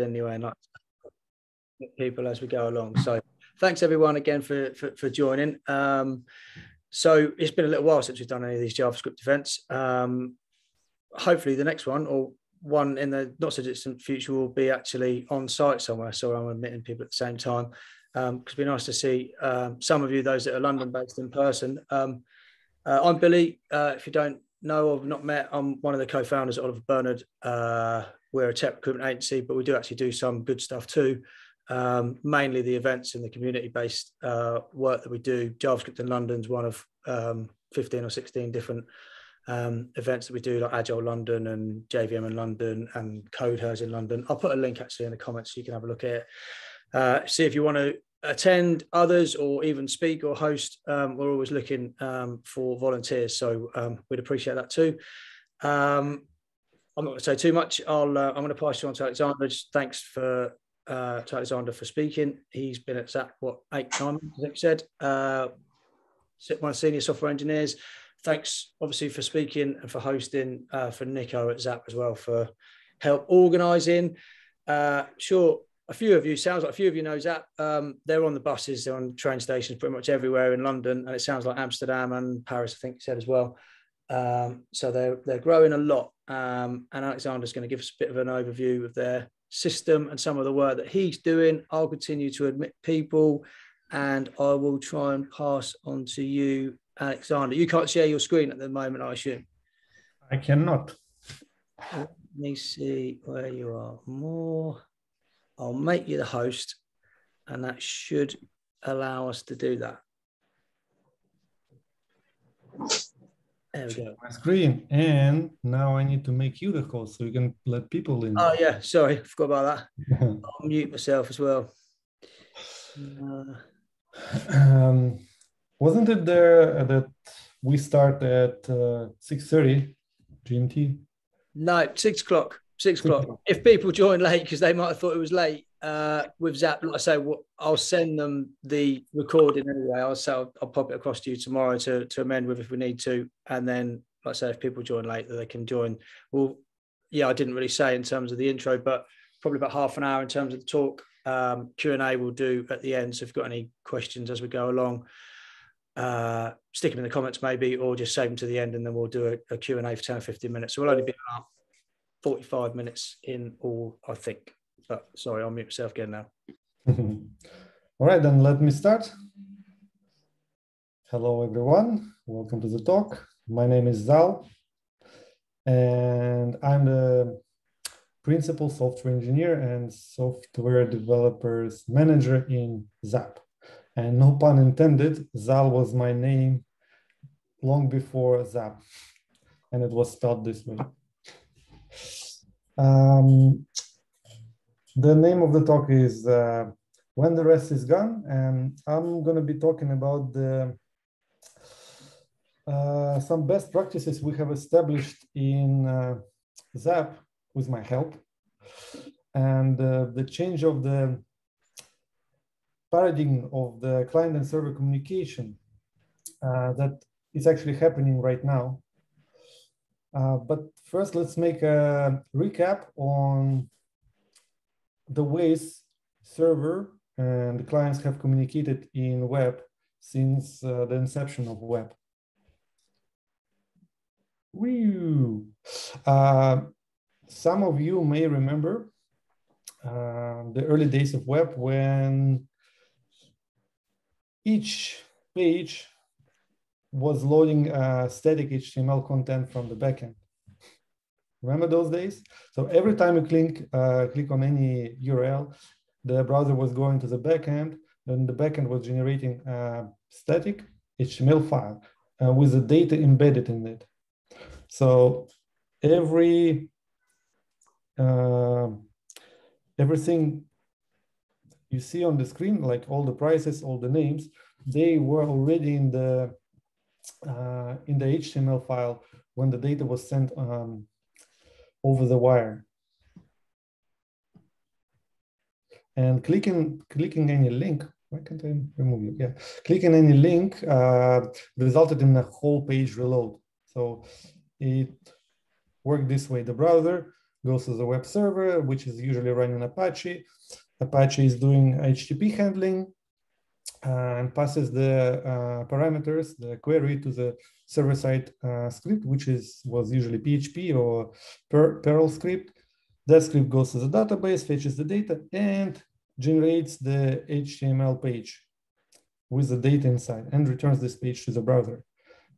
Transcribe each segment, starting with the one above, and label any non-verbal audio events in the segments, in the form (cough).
anyway, and people as we go along. So thanks everyone again for for, for joining. Um, so it's been a little while since we've done any of these JavaScript events. Um, hopefully the next one or one in the not so distant future will be actually on site somewhere. So I'm admitting people at the same time. Um, it'd be nice to see um, some of you, those that are London based in person. Um, uh, I'm Billy. Uh, if you don't know or have not met, I'm one of the co-founders of Oliver Bernard. Uh, we're a tech recruitment agency, but we do actually do some good stuff too. Um, mainly the events and the community-based uh, work that we do. JavaScript in London is one of um, 15 or 16 different um, events that we do, like Agile London and JVM in London and CodeHers in London. I'll put a link actually in the comments so you can have a look at it. Uh, see if you want to attend others or even speak or host. Um, we're always looking um, for volunteers, so um, we'd appreciate that too. I'm not going to say too much. I'll uh, I'm going to pass you on to Alexander. Just thanks for uh, to Alexander for speaking. He's been at Zapp what eight times, I think said. Uh, one of senior software engineers thanks obviously for speaking and for hosting uh, for Nico at Zapp as well for help organising. Uh, sure, a few of you sounds like a few of you know Zapp. Um, they're on the buses, they're on train stations, pretty much everywhere in London, and it sounds like Amsterdam and Paris, I think you said as well. Um, so they're they're growing a lot, um, and Alexander's going to give us a bit of an overview of their system and some of the work that he's doing. I'll continue to admit people, and I will try and pass on to you Alexander. You can't share your screen at the moment, I assume. I cannot. Let me see where you are. More. I'll make you the host, and that should allow us to do that. There we go. My screen, and now I need to make you the host so you can let people in. Oh yeah, sorry, forgot about that. (laughs) I'll mute myself as well. Uh, (clears throat) um, wasn't it there that we start at uh, 6.30 GMT? No, six o'clock. Six o'clock. If people join late because they might have thought it was late, uh, with Zapp, like I say, I'll send them the recording anyway. I'll say I'll, I'll, pop it across to you tomorrow to, to amend with if we need to. And then, like I say, if people join late, they can join. Well, yeah, I didn't really say in terms of the intro, but probably about half an hour in terms of the talk. Um, Q and A we'll do at the end. So if you've got any questions as we go along, uh, stick them in the comments maybe, or just save them to the end and then we'll do a, a Q&A for 10 or 15 minutes. So we'll only be about 45 minutes in all, I think. But sorry, I'll mute myself again now. (laughs) all right, then let me start. Hello, everyone. Welcome to the talk. My name is Zal, and I'm the principal software engineer and software developers manager in Zapp. And no pun intended, Zal was my name long before Zapp, and it was spelled this way. Um, the name of the talk is uh, When the Rest is Gone, and I'm going to be talking about the uh, some best practices we have established in uh, Zapp with my help, and uh, the change of the paradigm of the client and server communication uh, that is actually happening right now. Uh, but first, let's make a recap on the ways server and clients have communicated in web since uh, the inception of web. Uh, some of you may remember uh, the early days of web when each page was loading uh, static HTML content from the backend. Remember those days? So every time you click, uh, click on any URL, the browser was going to the backend, and the backend was generating a uh, static HTML file uh, with the data embedded in it. So every uh, everything you see on the screen, like all the prices, all the names, they were already in the uh, in the HTML file when the data was sent um, over the wire. And clicking clicking any link, why can't I remove you? Yeah, clicking any link uh, resulted in a whole page reload. So it worked this way. The browser goes to the web server, which is usually running Apache. Apache is doing HTTP handling uh, and passes the uh, parameters, the query to the server-side uh, script, which is was usually PHP or Perl script. That script goes to the database, fetches the data, and generates the HTML page with the data inside and returns this page to the browser.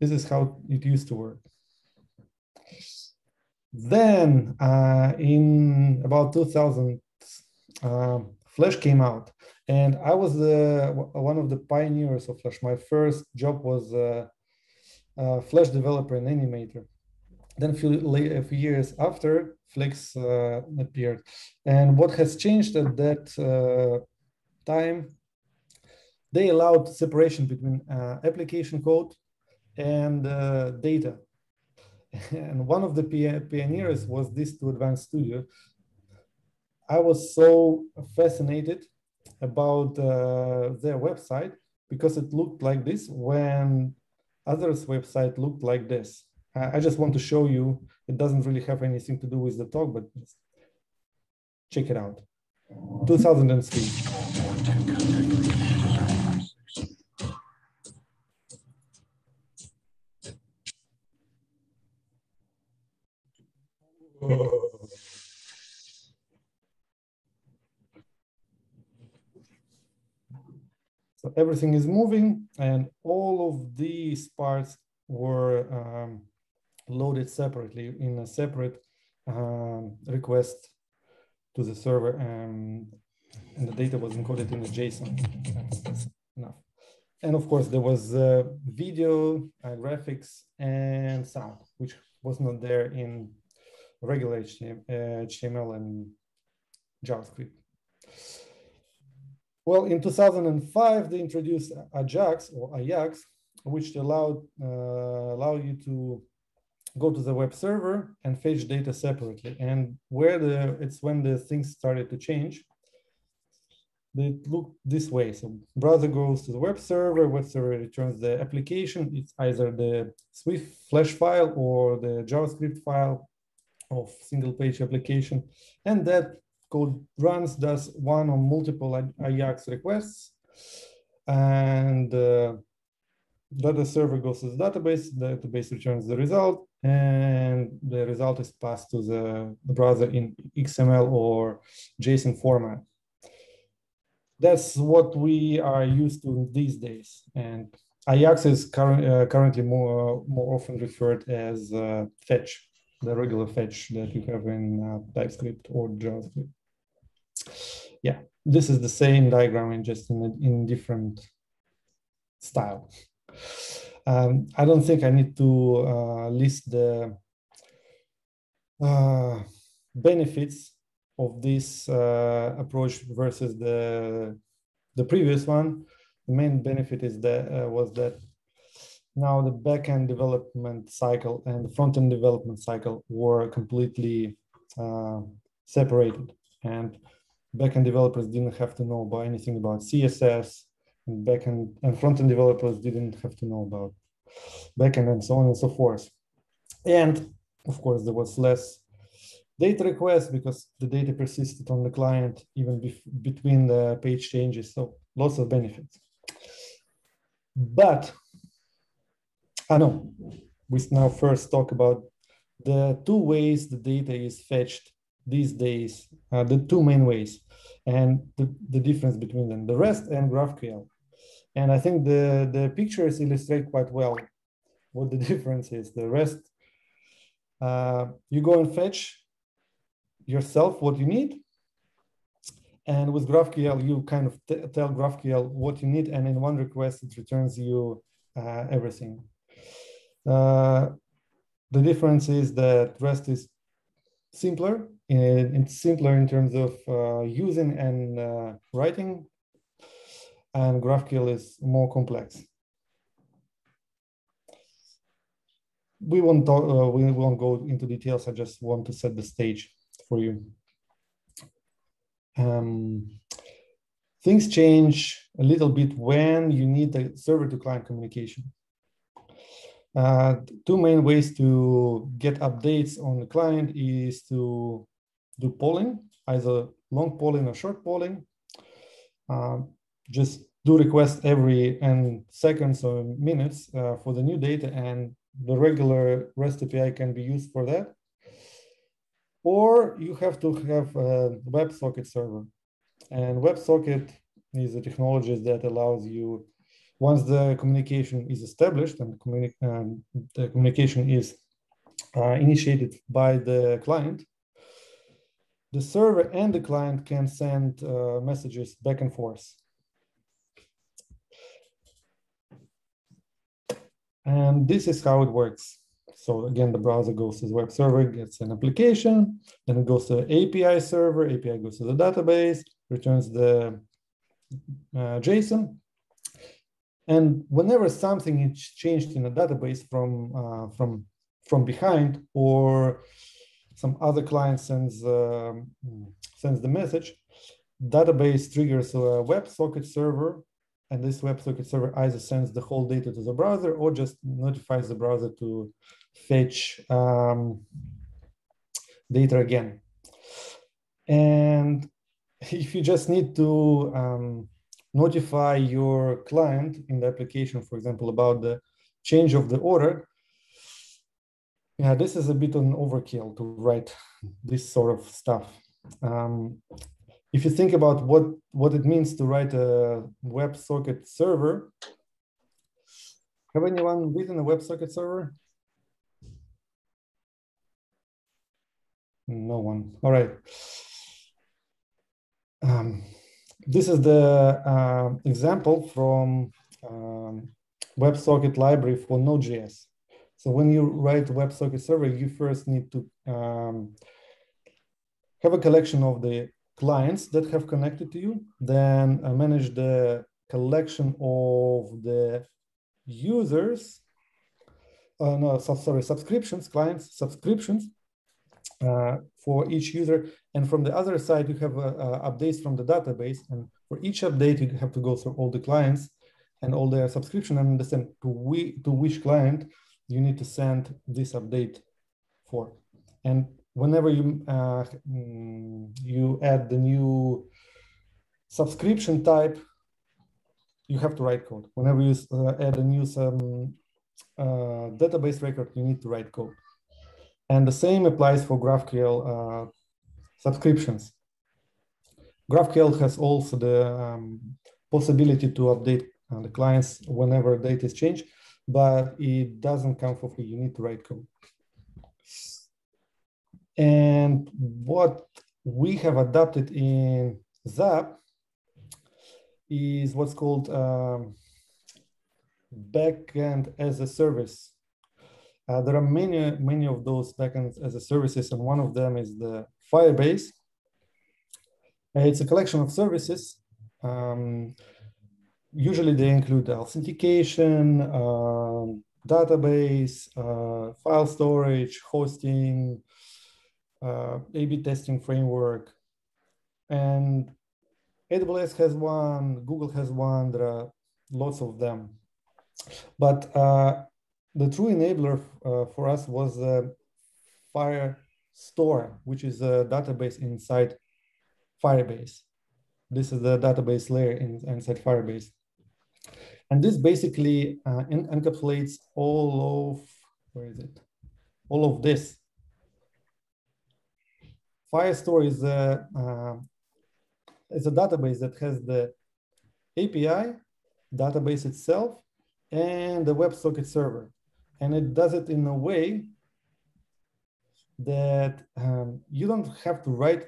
This is how it used to work. Then uh, in about 2000, uh, Flash came out and I was the, one of the pioneers of Flash. My first job was a Flash developer and animator. Then a few, a few years after, Flex uh, appeared. And what has changed at that uh, time, they allowed separation between uh, application code and uh, data. (laughs) And one of the pioneers was this 2Advanced Studio. I was so fascinated about uh, their website because it looked like this when others' website looked like this. I just want to show you, it doesn't really have anything to do with the talk, but check it out. 2003. So everything is moving and all of these parts were um, loaded separately in a separate um, request to the server and, and the data was encoded in the JSON. That's, enough. And of course, there was uh, video, uh, graphics, and sound, which was not there in regular HTML and JavaScript. Well, in 2005, they introduced Ajax or Ajax, which allowed uh, allow you to go to the web server and fetch data separately. And where the it's when the things started to change. They look this way. So browser goes to the web server, web server returns the application. It's either the Swift Flash file or the JavaScript file of single page application. And that code runs, does one or multiple Ajax requests. And uh, data server goes to the database, the database returns the result, and the result is passed to the, the browser in XML or JSON format. That's what we are used to these days. And Ajax is current, uh, currently more, more often referred as uh, fetch the regular fetch that you have in uh, TypeScript or JavaScript. Yeah, this is the same diagram in just in, a, in different style. Um, I don't think I need to uh, list the uh, benefits of this uh, approach versus the the previous one. The main benefit is that uh, was that now the backend development cycle and the front-end development cycle were completely uh, separated and backend developers didn't have to know about anything about css and backend and front-end developers didn't have to know about backend and so on and so forth. And of course there was less data requests because the data persisted on the client even between the page changes so lots of benefits. But I know we now first talk about the two ways the data is fetched these days, the two main ways, and the, the difference between them, the REST and GraphQL. And I think the, the pictures illustrate quite well what the (laughs) difference is. The REST, uh, you go and fetch yourself what you need. And with GraphQL, you kind of tell GraphQL what you need, and in one request, it returns you uh, everything. Uh, the difference is that REST is simpler. It's simpler in terms of uh, using and uh, writing, and GraphQL is more complex. We won't talk, uh, we won't go into details. I just want to set the stage for you. Um, things change a little bit when you need the server to client communication. Uh, two main ways to get updates on the client is to do polling, either long polling or short polling. Uh, just do request every n seconds or minutes uh, for the new data and the regular REST API can be used for that. Or you have to have a WebSocket server. And WebSocket is a technology that allows you, once the communication is established and communi um, the communication is uh, initiated by the client, the server and the client can send uh, messages back and forth. And this is how it works. So again, the browser goes to the web server, gets an application, then it goes to the API server, API goes to the database, returns the uh, JSON. And whenever something is changed in a database from, uh, from, from behind or some other client sends, uh, sends the message, database triggers a WebSocket server and this WebSocket server either sends the whole data to the browser or just notifies the browser to fetch um, data again. And (laughs) if you just need to um, notify your client in the application, for example, about the change of the order, yeah, this is a bit of an overkill to write this sort of stuff. Um, if you think about what, what it means to write a WebSocket server, have anyone written a WebSocket server? No one. All right. Um, this is the uh, example from um, WebSocket library for Node.js. So when you write WebSocket server, you first need to um, have a collection of the clients that have connected to you, then uh, manage the collection of the users, uh, no, so, sorry, subscriptions, clients, subscriptions uh, for each user. And from the other side, you have uh, uh, updates from the database. And for each update, you have to go through all the clients and all their subscription and understand to, we, to which client you need to send this update for. And whenever you uh, mm, you add the new subscription type, you have to write code. Whenever you uh, add a new some, uh, database record, you need to write code. And the same applies for GraphQL uh, subscriptions. GraphQL has also the um, possibility to update uh, the clients whenever data is changed, but it doesn't come for free. You need to write code. And what we have adopted in Zapp is what's called um, backend as a service. Uh, there are many, many of those backends as a services, and one of them is the Firebase. Uh, it's a collection of services. Um, usually they include authentication, uh, database, uh, file storage, hosting, uh, A-B testing framework. And AWS has one, Google has one, there are lots of them. But uh, the true enabler uh, for us was Firestore, which is a database inside Firebase. This is the database layer in, inside Firebase. And this basically uh, encapsulates all of, where is it? All of this Firestore is a, uh, is a database that has the API, database itself, and the WebSocket server. And it does it in a way that um, you don't have to write,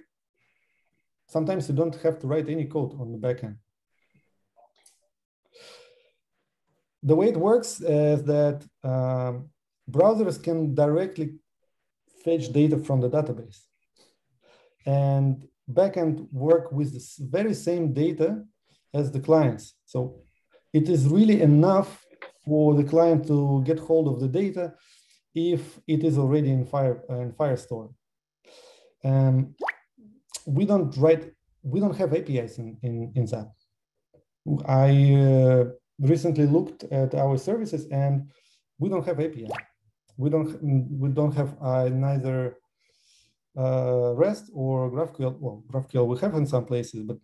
sometimes you don't have to write any code on the backend. The way it works is that um, browsers can directly fetch data from the database and backend work with the very same data as the clients. So it is really enough for the client to get hold of the data if it is already in Fire in Firestore. Um, we don't write, we don't have APIs in, in, in Zapp. I uh, recently looked at our services and we don't have API. We don't, we don't have uh, neither uh, REST or GraphQL. Well, GraphQL we have in some places, but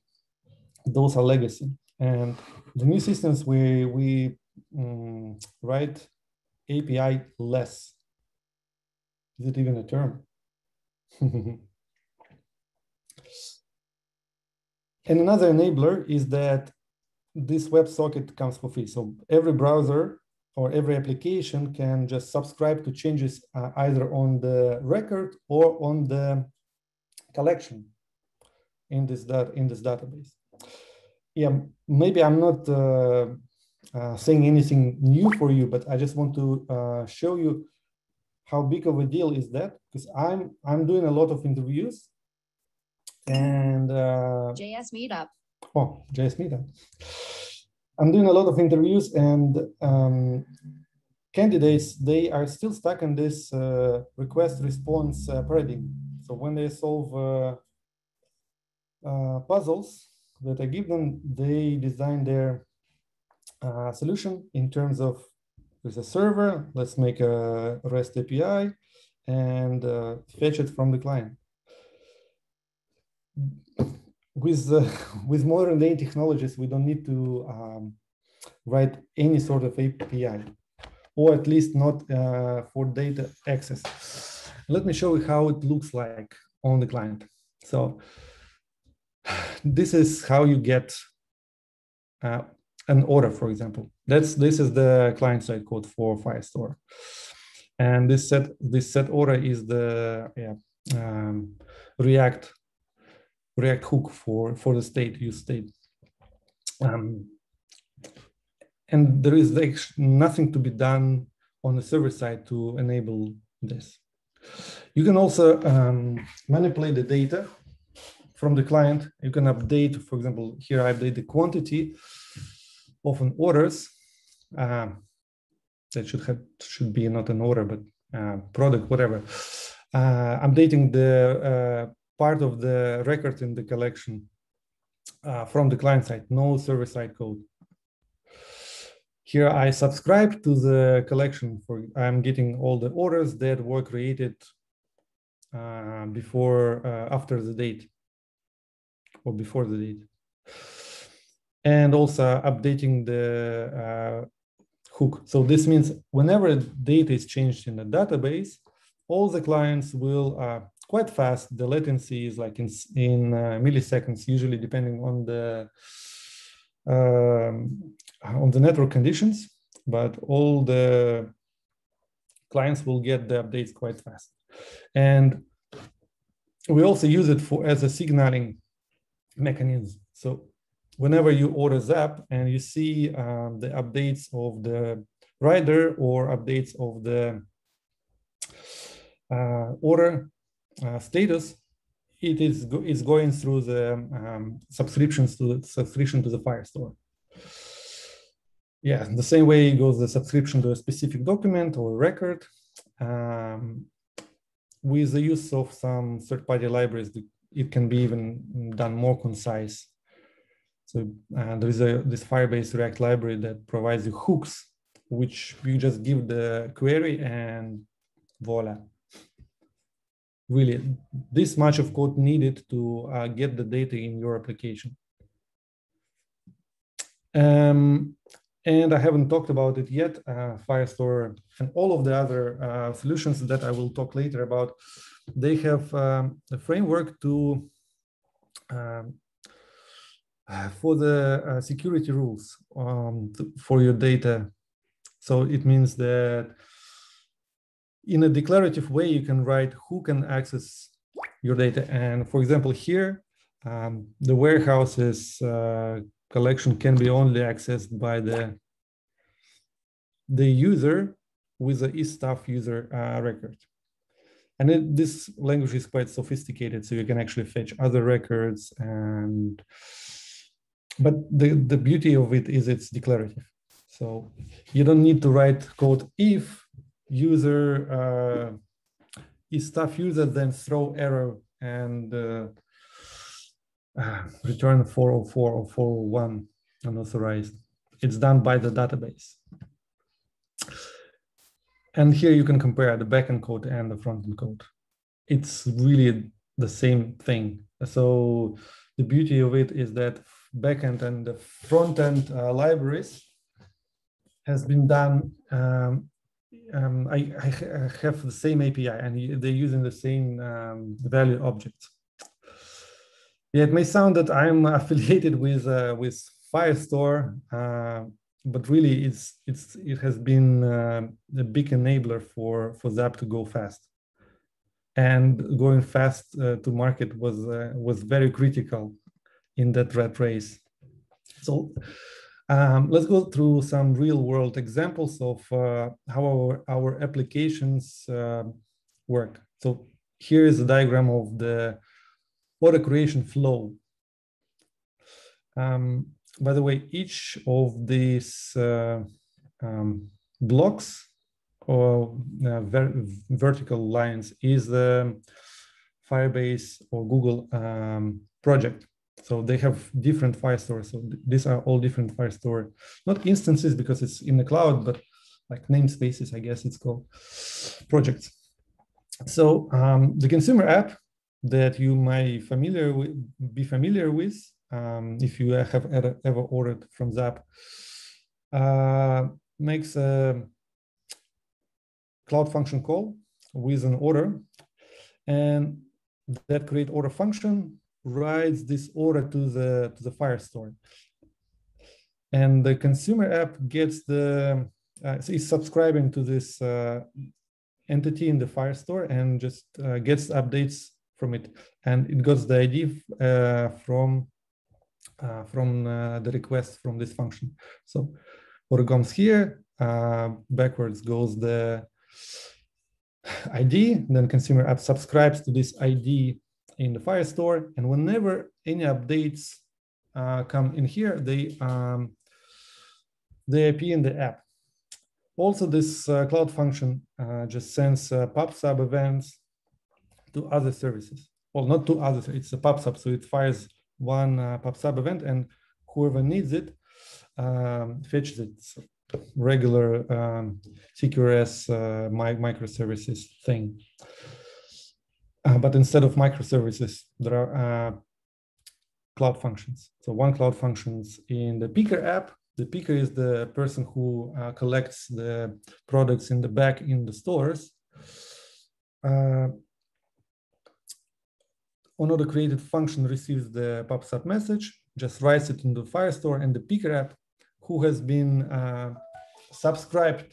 those are legacy. And the new systems we we um, write API less. Is it even a term? (laughs) and another enabler is that this WebSocket comes for free. So every browser or every application can just subscribe to changes uh, either on the record or on the collection in this, in this database. Yeah, maybe I'm not uh, uh, saying anything new for you, but I just want to uh, show you how big of a deal is that because I'm I'm doing a lot of interviews and uh, JS Meetup. Oh, JS Meetup. I'm doing a lot of interviews and um, candidates, they are still stuck in this uh, request response uh, paradigm. So when they solve uh, uh, puzzles that I give them, they design their uh, solution in terms of there's a server, let's make a REST API and uh, fetch it from the client with uh, (laughs) with modern day technologies, we don't need to um, write any sort of API, or at least not uh, for data access. Let me show you how it looks like on the client. So (sighs) this is how you get uh, an order, for example. That's this is the client side code for Firestore, and this set this set order is the yeah, um, React React hook for, for the state, use state. Um, and there is like nothing to be done on the server side to enable this. You can also um, manipulate the data from the client. You can update, for example, here I update the quantity of an orders. Uh, that should have should be not an order, but uh, product, whatever. Uh, updating the uh, part of the record in the collection uh, from the client side, no server side code. Here I subscribe to the collection for I'm getting all the orders that were created uh, before after the date or before the date. And also updating the uh, hook. So this means whenever data is changed in the database, all the clients will uh, quite fast. The latency is like in, in uh, milliseconds, usually depending on the um, on the network conditions, but all the clients will get the updates quite fast. And we also use it for as a signaling mechanism. So whenever you order Zapp and you see um, the updates of the rider or updates of the uh, order, uh, status, it is go is going through the um, subscriptions to the subscription to the Firestore. Yeah, the same way goes the subscription to a specific document or record. Um, with the use of some third-party libraries, it can be even done more concise. So uh, there is a this Firebase React library that provides you hooks, which you just give the query and voila, really this much of code needed to uh, get the data in your application. Um, and I haven't talked about it yet, uh, Firestore and all of the other uh, solutions that I will talk later about, they have um, a framework to um, for the uh, security rules um, for your data. So it means that in a declarative way, you can write who can access your data. And for example, here, um, the warehouses uh, collection can be only accessed by the, the user with the isstuff user uh, record. And it, this language is quite sophisticated, so you can actually fetch other records. And but the, the beauty of it is it's declarative. So you don't need to write code if user uh, isstuff user then throw error and uh, uh, return 404 or 401 unauthorized. It's done by the database. And here you can compare the backend code and the frontend code. it's really the same thing. So the beauty of it is that backend and the front end uh, libraries has been done. Um, um, I, I, have the same API and they're using the same um, value objects. Yeah, it may sound that I'm (laughs) affiliated with uh, with Firestore, uh, but really it's it's it has been uh, a big enabler for for Zapp to go fast and going fast uh, to market was uh, was very critical in that rat race. So um, let's go through some real world examples of uh, how our, our applications uh, work. So here is a diagram of the order creation flow. Um, by the way, each of these uh, um, blocks or uh, ver vertical lines is the Firebase or Google um, project. So they have different Firestore. So th these are all different Firestore, not instances because it's in the cloud, but like namespaces, I guess it's called projects. So um, the consumer app that you might familiar with, be familiar with um, if you have ever, ever ordered from Zapp uh, makes a cloud function call with an order. And that create order function writes this order to the to the Firestore. And the consumer app gets the uh, is subscribing to this uh, entity in the Firestore and just uh, gets updates from it. And it gets the ID uh, from uh, from uh, the request from this function. So order comes here, backwards goes the ID, then consumer app subscribes to this ID in the Firestore. And whenever any updates uh, come in here, they, um, they appear in the app. Also, this uh, cloud function uh, just sends uh, PubSub events to other services. Well, not to others, it's a PubSub, so it fires one uh, PubSub event and whoever needs it um, fetches it. So regular um, CQRS uh, microservices thing. Uh, but instead of microservices, there are uh, cloud functions. So one cloud functions in the picker app. The picker is the person who uh, collects the products in the back in the stores. Uh, another created function receives the PubSub message, just writes it in the Firestore and the picker app who has been uh, subscribed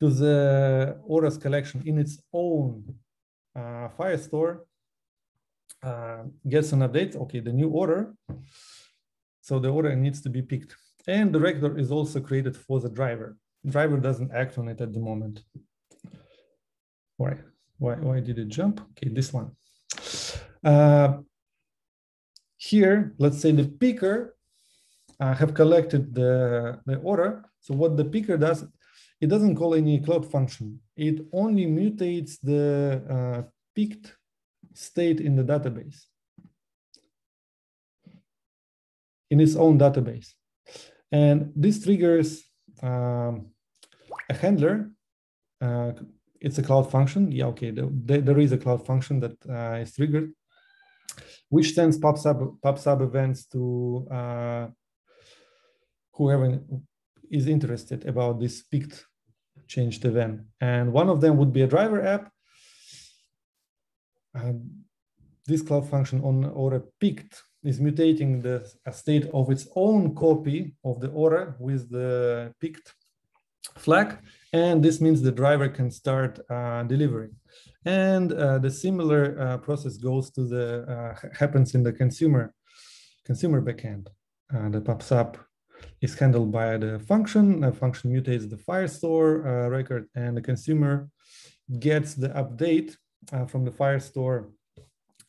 to the orders collection in its own uh, Firestore uh, gets an update. Okay, the new order. So the order needs to be picked. And the record is also created for the driver. driver doesn't act on it at the moment. Why? Why, why did it jump? Okay, this one. Uh, here, let's say the picker uh, have collected the, the order. So what the picker does, it doesn't call any cloud function. It only mutates the uh, picked state in the database, in its own database. And this triggers um, a handler. Uh, it's a cloud function. Yeah, okay, the, the, there is a cloud function that uh, is triggered, which sends PubSub, PubSub events to uh, whoever is interested about this picked changed event. And one of them would be a driver app. And this cloud function on order picked is mutating the state of its own copy of the order with the picked flag. And this means the driver can start uh, delivering. And uh, the similar uh, process goes to the, uh, happens in the consumer, consumer backend. Uh, the PubSub is handled by the function. The function mutates the Firestore uh, record and the consumer gets the update uh, from the Firestore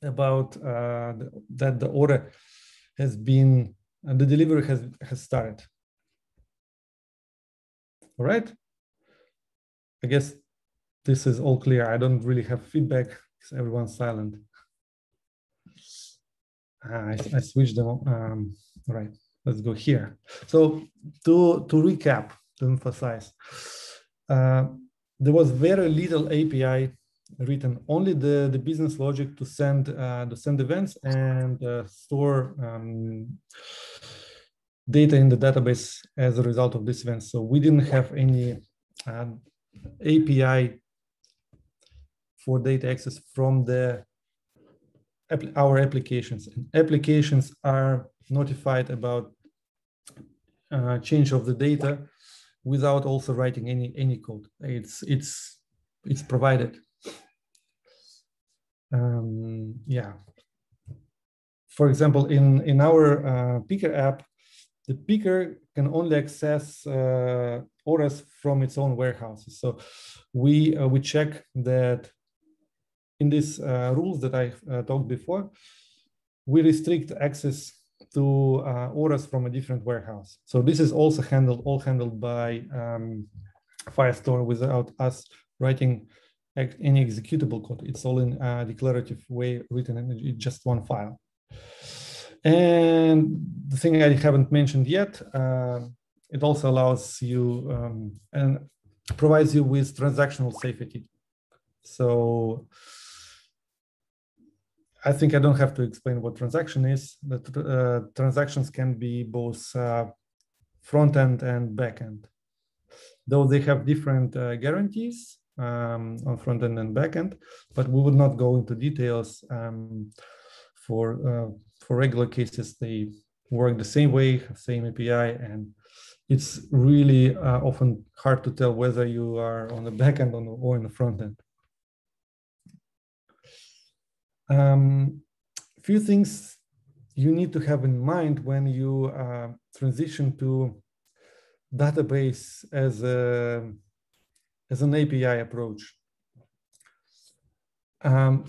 about uh, the, that the order has been, uh, the delivery has, has started. All right. I guess this is all clear. I don't really have feedback because everyone's silent. Ah, I, I switched them. Um, right let's go here. So to, to recap, to emphasize, uh, there was very little API written only the, the business logic to send uh, send events and uh, store um, data in the database as a result of this event. So we didn't have any uh, API for data access from the our applications. And applications are notified about uh, change of the data without also writing any any code. It's it's it's provided. Um, yeah. For example, in in our uh, picker app, the picker can only access uh, orders from its own warehouses. So we uh, we check that in these uh, rules that I uh, talked before, we restrict access to uh, orders from a different warehouse. So this is also handled all handled by um, Firestore without us writing any executable code. It's all in a declarative way written in just one file. And the thing I haven't mentioned yet, uh, it also allows you um, and provides you with transactional safety. So I think I don't have to explain what transaction is. That uh, transactions can be both uh, front end and back end, though they have different uh, guarantees um, on front end and back end. But we would not go into details um, for uh, for regular cases, they work the same way, same API, and it's really uh, often hard to tell whether you are on the back end or on the front end. Um, few things you need to have in mind when you uh, transition to database as a as an API approach. Um,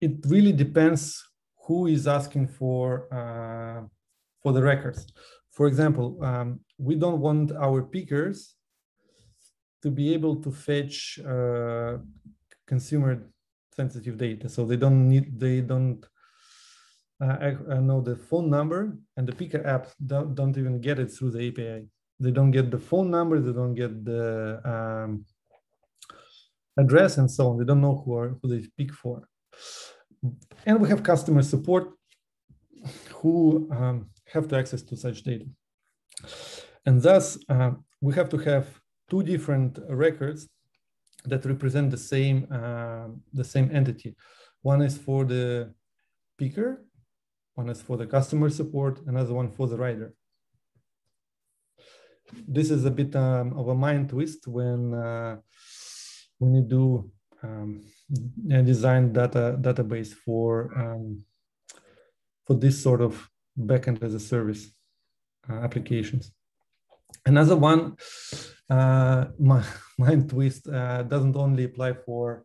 it really depends who is asking for uh, for the records. For example, um, we don't want our pickers to be able to fetch uh, consumer sensitive data. So they don't need, they don't uh, uh, know the phone number and the picker app don't, don't, even get it through the API. They don't get the phone number, they don't get the um, address and so on. They don't know who, are, who they speak for. And we have customer support who um, have to access to such data. And thus, uh, we have to have two different records that represent the same, uh, the same entity. One is for the picker, one is for the customer support, another one for the rider. This is a bit um, of a mind twist when, uh, when you do um, design data database for um, for this sort of backend as a service uh, applications. Another one, uh, my (laughs) mind twist uh, doesn't only apply for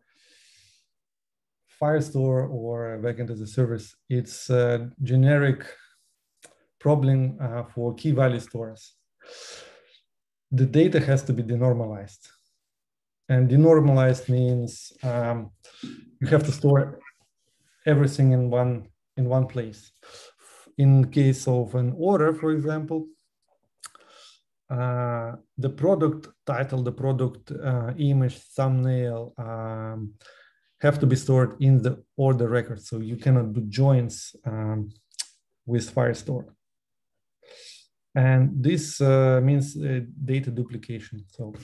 Firestore or backend as a service. It's a generic problem uh, for key value stores. The data has to be denormalized. And denormalized means um, you have to store everything in one in one place. In case of an order, for example, uh, the product title, the product uh, image, thumbnail um, have to be stored in the order record. So you cannot do joins um, with Firestore. And this uh, means uh, data duplication. So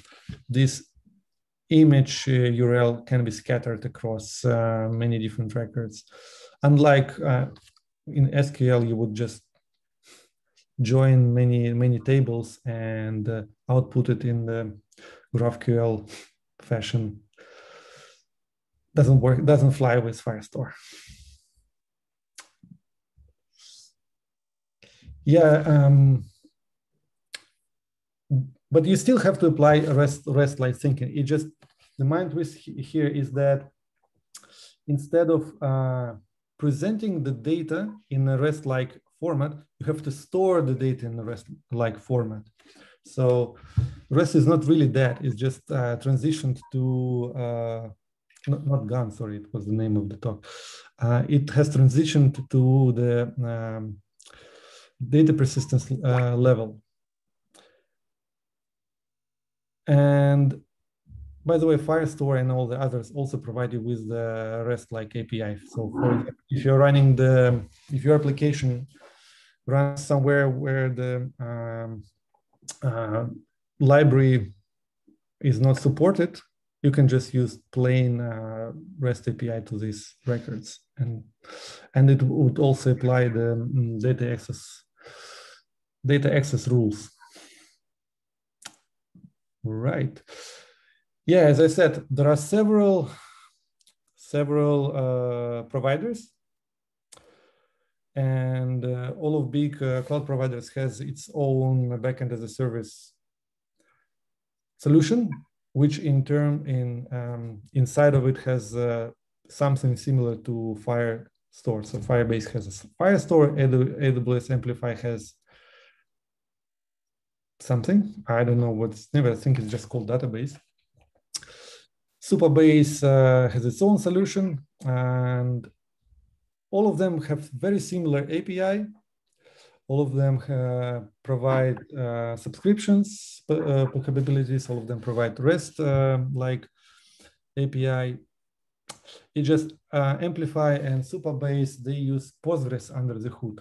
this image URL uh, can be scattered across uh, many different records. Unlike in SQL, you would just join many many tables and uh, output it in the GraphQL fashion. Doesn't work. Doesn't fly with Firestore. Yeah. Um, but you still have to apply rest rest like thinking. It just the mind twist here is that instead of uh, presenting the data in a REST like format, you have to store the data in a REST like format. So REST is not really that, it's just uh, transitioned to, uh, not, not gone, sorry, it was the name of the talk. Uh, it has transitioned to the um, data persistence uh, level. And by the way, Firestore and all the others also provide you with the REST-like API. So if you're running the, if your application runs somewhere where the um, uh, library is not supported, you can just use plain uh, REST API to these records. And, and it would also apply the um, data access, data access rules. Right. Yeah, as I said, there are several several uh, providers, and uh, all of big uh, cloud providers has its own backend as a service solution, which in turn in um, inside of it has uh, something similar to Firestore. So Firebase has a Firestore, AWS Amplify has something. I don't know what's name. I think it's just called database. Supabase uh, has its own solution, and all of them have very similar API. All of them uh, provide uh, subscriptions uh, capabilities. All of them provide REST-like uh, API. It just uh, Amplify and Supabase, they use Postgres under the hood.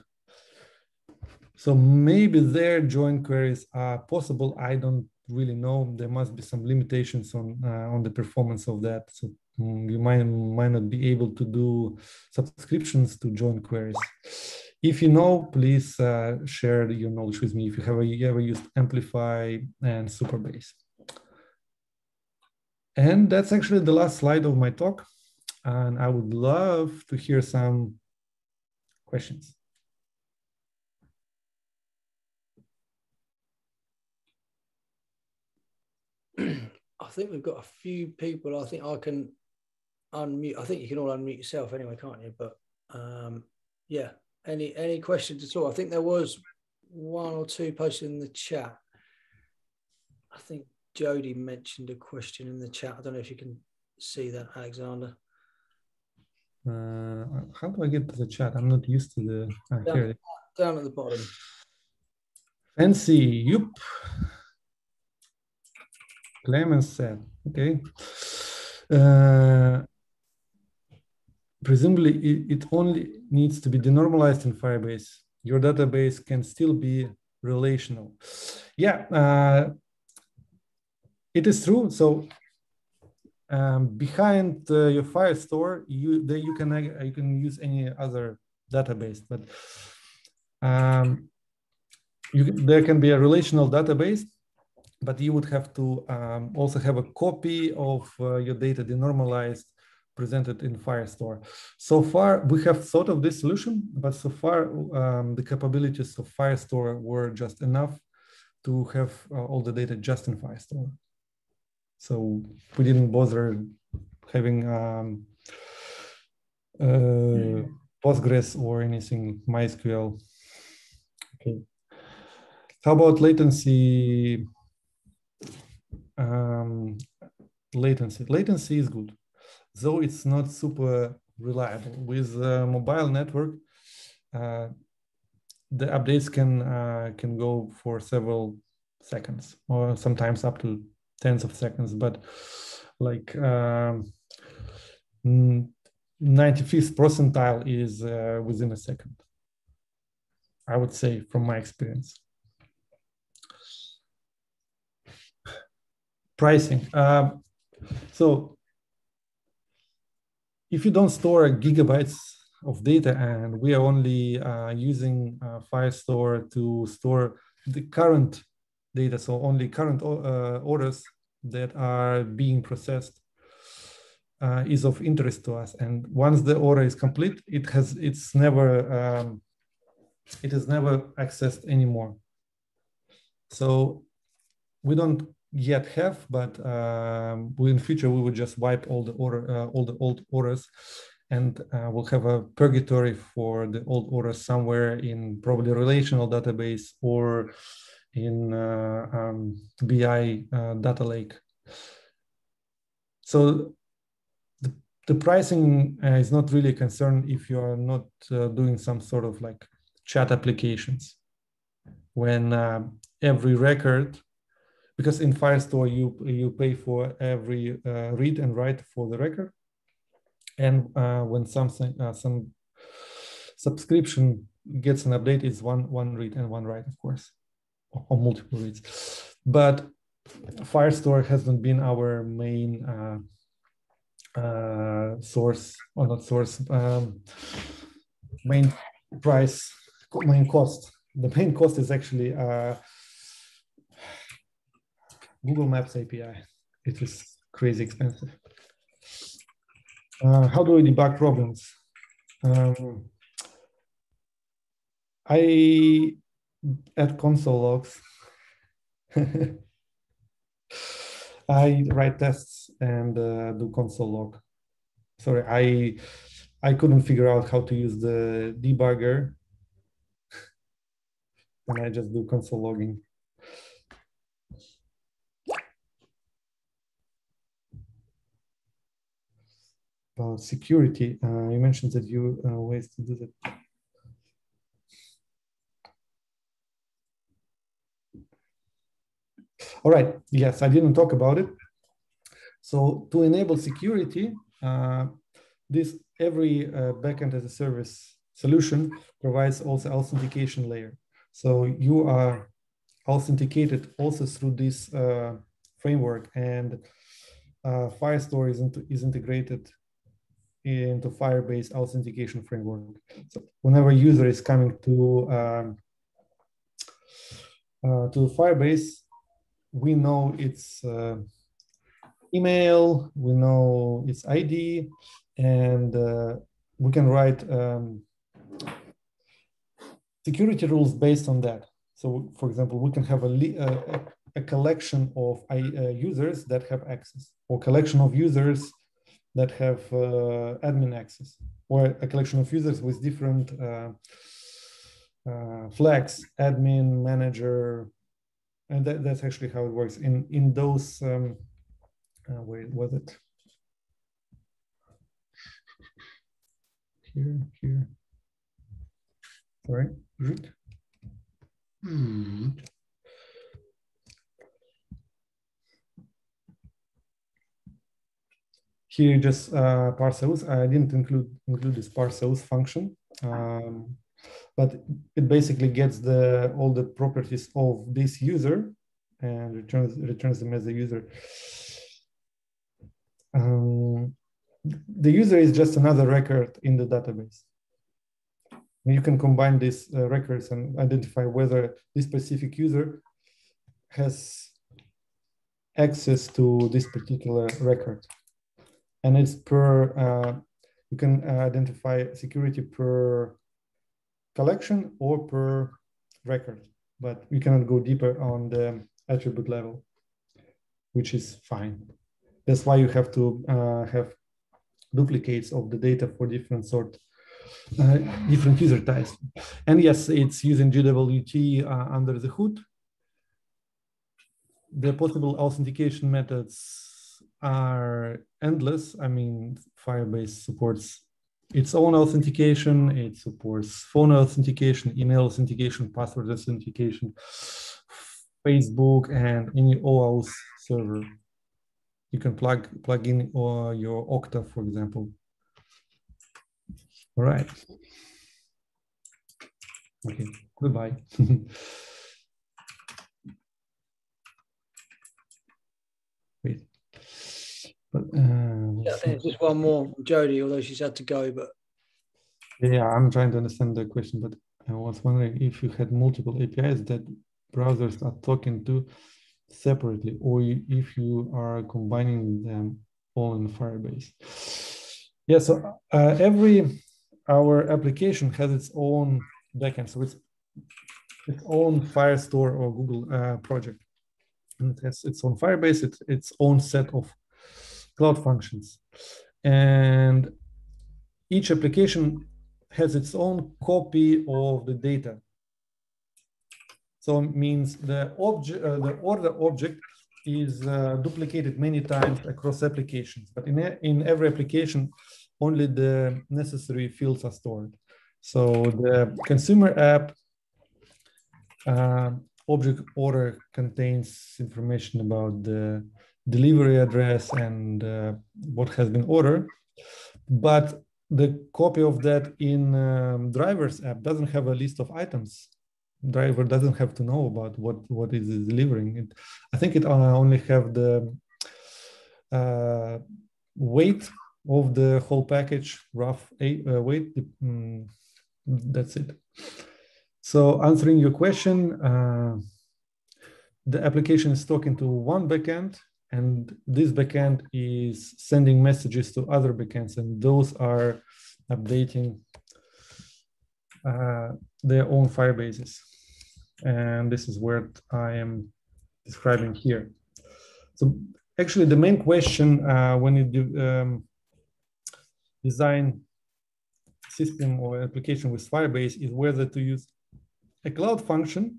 So maybe their join queries are possible. I don't really know. There must be some limitations on uh, on the performance of that. So you might might not be able to do subscriptions to join queries. If you know, please uh, share your knowledge with me. If you have you ever used Amplify and Supabase, And that's actually the last slide of my talk. And I would love to hear some questions. (clears throat) I think we've got a few people. I think I can unmute. I think you can all unmute yourself anyway, can't you? But um, yeah, any any questions at all? I think there was one or two posted in the chat. I think Jody mentioned a question in the chat. I don't know if you can see that, Alexander. Uh, how do I get to the chat? I'm not used to the. Uh, down, here. down at the bottom. Fancy. Yup. Clemens said, okay. Uh, presumably, it, only needs to be denormalized in Firebase. Your database can still be relational. Yeah, uh, it is true. So um, behind uh, your Firestore, you there you can you can use any other database, but um, you, there can be a relational database but you would have to um, also have a copy of uh, your data denormalized presented in Firestore. So far, we have thought of this solution, but so far um, the capabilities of Firestore were just enough to have uh, all the data just in Firestore. So we didn't bother having um, uh, Postgres or anything MySQL. Okay. How about latency um, latency. Latency is good, though it's not super reliable. With mobile network, uh, the updates can uh, can go for several seconds, or sometimes up to tens of seconds. But like um, 95th percentile is uh, within a second. I would say, from my experience. pricing. Um, so if you don't store gigabytes of data and we are only uh, using uh, Firestore to store the current data, so only current uh, orders that are being processed uh, is of interest to us. And once the order is complete, it has it's never um, it is never accessed anymore. So we don't yet have, but um, in future we would just wipe all the order, uh, all the old orders, and uh, we'll have a purgatory for the old orders somewhere in probably relational database or in uh, um, BI uh, data lake. So the, the pricing uh, is not really a concern if you are not uh, doing some sort of like chat applications when every record because in Firestore you you pay for every uh, read and write for the record, and uh, when something uh, some subscription gets an update, it's one one read and one write, of course, or, multiple reads. But Firestore hasn't been our main uh, uh, source, or not source, um, main price, main cost. The main cost is actually uh, Google Maps API. It is crazy expensive. Uh, how do we debug problems? Um, I add console logs. (laughs) I write tests and uh, do console log. Sorry, I I couldn't figure out how to use the debugger, (laughs) and I just do console logging. About security, uh, you mentioned that you uh, ways to do that. All right, yes, I didn't talk about it. So to enable security, uh, this every uh, backend as a service solution provides also authentication layer. So you are authenticated also through this uh, framework and uh, Firestore is, into, is integrated into Firebase authentication framework. So whenever user is coming to um, uh, to Firebase, we know its uh, email, we know its ID, and uh, we can write um, security rules based on that. So, for example, we can have a, a, a collection of uh, users that have access, or collection of users that have uh, admin access, or a collection of users with different uh, uh, flags, admin, manager, and that, that's actually how it works in in those um, uh, wait was it? Here here. Sorry. Root. Hmm. Here just uh, parse I didn't include include this parse function um, but it basically gets the all the properties of this user and returns returns them as a user. Um, the user is just another record in the database. You can combine these uh, records and identify whether this specific user has access to this particular record. And it's per, uh, you can identify security per collection or per record, but we cannot go deeper on the attribute level, which is fine. That's why you have to uh, have duplicates of the data for different sort, uh, different user types. And yes, it's using JWT uh, under the hood. The possible authentication methods are endless. I mean, Firebase supports its own authentication. It supports phone authentication, email authentication, password authentication, Facebook, and any OAuth server. You can plug plug in or your Okta, for example. All right. Okay. Goodbye. (laughs) But uh, yeah, there's just one more Jody, although she's had to go. But yeah, I'm trying to understand the question. But I was wondering if you had multiple APIs that browsers are talking to separately, or if you are combining them all in Firebase. Yeah, so uh, every our application has its own backend, so it's its own Firestore or Google uh, project, and it has its own Firebase, it's its own set of cloud functions. And each application has its own copy of the data. So means the object, uh, the order object is uh, duplicated many times across applications, but in, a, in every application, only the necessary fields are stored. So the consumer app uh, object order contains information about the delivery address and uh, what has been ordered. But the copy of that in um, driver's app doesn't have a list of items. Driver doesn't have to know about what what is delivering. It, I think it only have the uh, weight of the whole package, rough eight, uh, weight. Um, that's it. So answering your question, uh, the application is talking to one backend and this backend is sending messages to other backends and those are updating uh, their own firebases. And this is what i am describing here. So actually the main question uh, when you do um, design system or application with firebase is whether to use a cloud function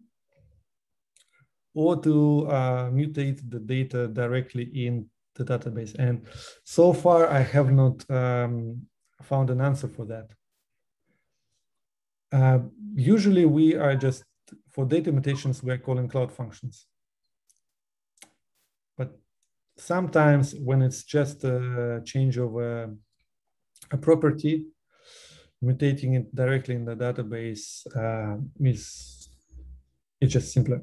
or to uh, mutate the data directly in the database. And so far, I have not um, found an answer for that. Uh, usually, we are just, for data mutations, we're calling cloud functions. But sometimes when it's just a change of a, a property, mutating it directly in the database uh, is it's just simpler.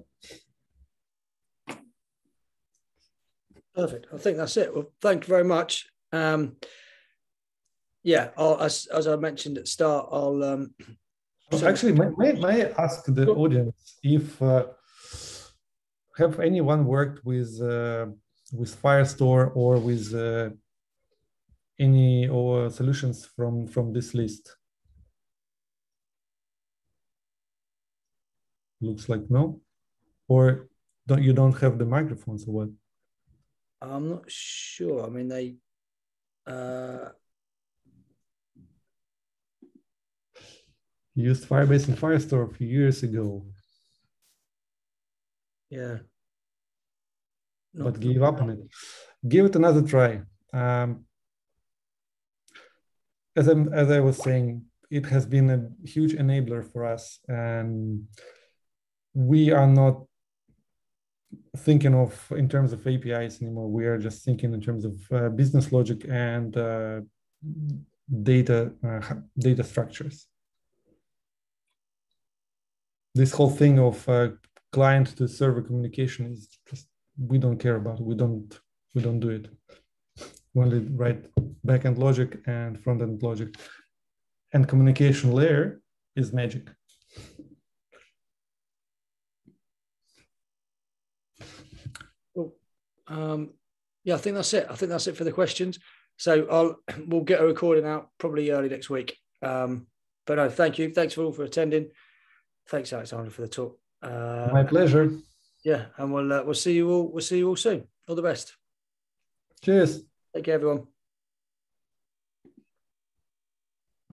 Perfect. I think that's it. Well, thank you very much. Um, yeah, I'll, as as I mentioned at the start, I'll um, actually may, may, may I ask the audience if uh, have anyone worked with uh, with Firestore or with uh, any or solutions from from this list? Looks like no, or don't you don't have the microphones or what? I'm not sure. I mean, they. Uh, used Firebase and Firestore a few years ago. Yeah. Not but gave up on it. Give it another try. Um, as, i as I was saying, it has been a huge enabler for us, and we are not thinking of in terms of APIs anymore. We are just thinking in terms of uh, business logic and uh, data uh, data structures. This whole thing of uh, client to server communication is just we don't care about. It. We don't we don't do it. We (laughs) only write backend logic and front end logic, and communication layer is magic. Um, yeah, I think that's it. I think that's it for the questions. So I'll (clears throat) we'll get a recording out probably early next week. Um, but no, thank you. Thanks for all for attending. Thanks, Alexander, for the talk. Uh, My pleasure. Yeah, and we'll uh, we'll see you all. We'll see you all soon. All the best. Cheers. Take care, everyone.